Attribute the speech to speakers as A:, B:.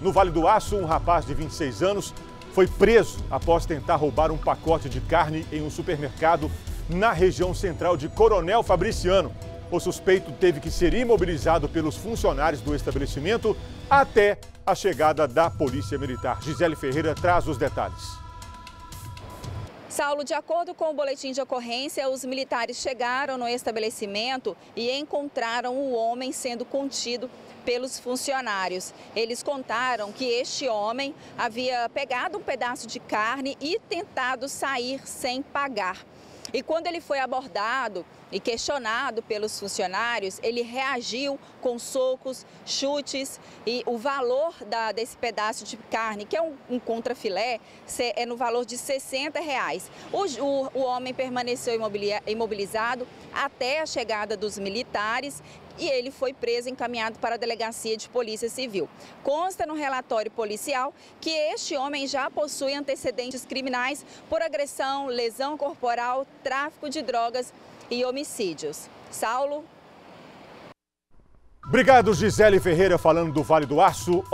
A: No Vale do Aço, um rapaz de 26 anos foi preso após tentar roubar um pacote de carne em um supermercado na região central de Coronel Fabriciano. O suspeito teve que ser imobilizado pelos funcionários do estabelecimento até a chegada da Polícia Militar. Gisele Ferreira traz os detalhes.
B: Saulo, de acordo com o boletim de ocorrência, os militares chegaram no estabelecimento e encontraram o homem sendo contido pelos funcionários. Eles contaram que este homem havia pegado um pedaço de carne e tentado sair sem pagar. E quando ele foi abordado e questionado pelos funcionários, ele reagiu com socos, chutes e o valor da, desse pedaço de carne, que é um, um contrafilé, é no valor de 60 reais. O, o, o homem permaneceu imobilizado até a chegada dos militares e ele foi preso e encaminhado para a delegacia de polícia civil. Consta no relatório policial que este homem já possui antecedentes criminais por agressão, lesão corporal, tráfico de drogas e homicídios. Saulo.
A: Obrigado, Gisele Ferreira, falando do Vale do Aço.